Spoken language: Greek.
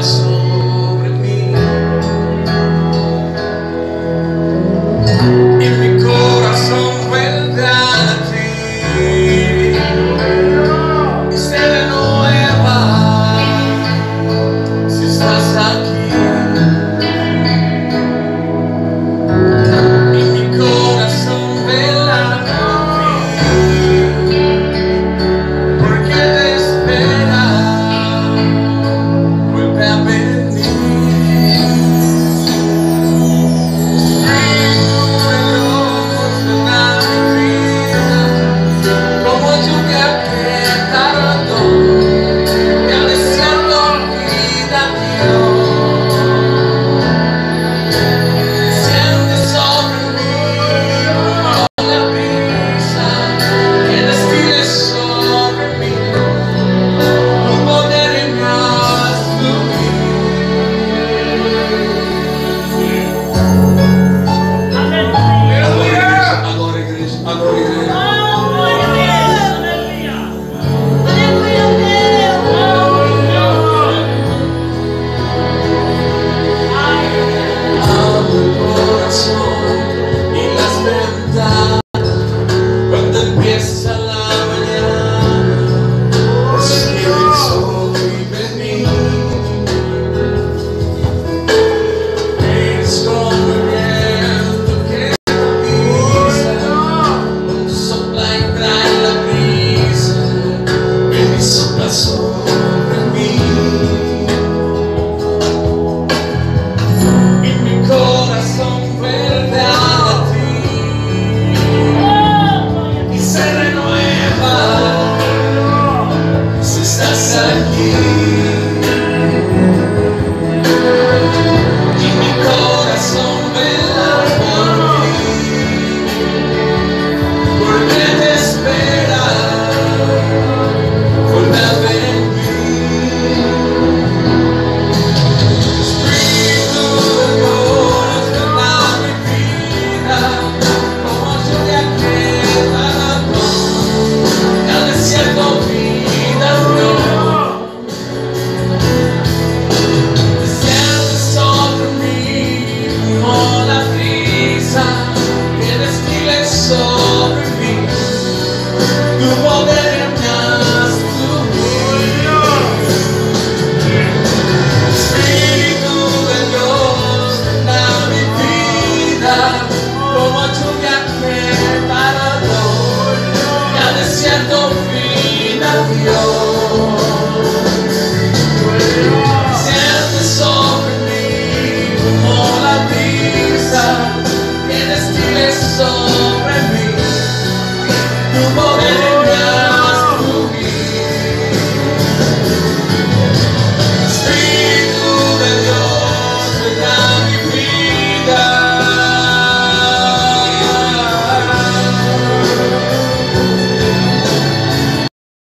my soul. Σε αυτόν τον.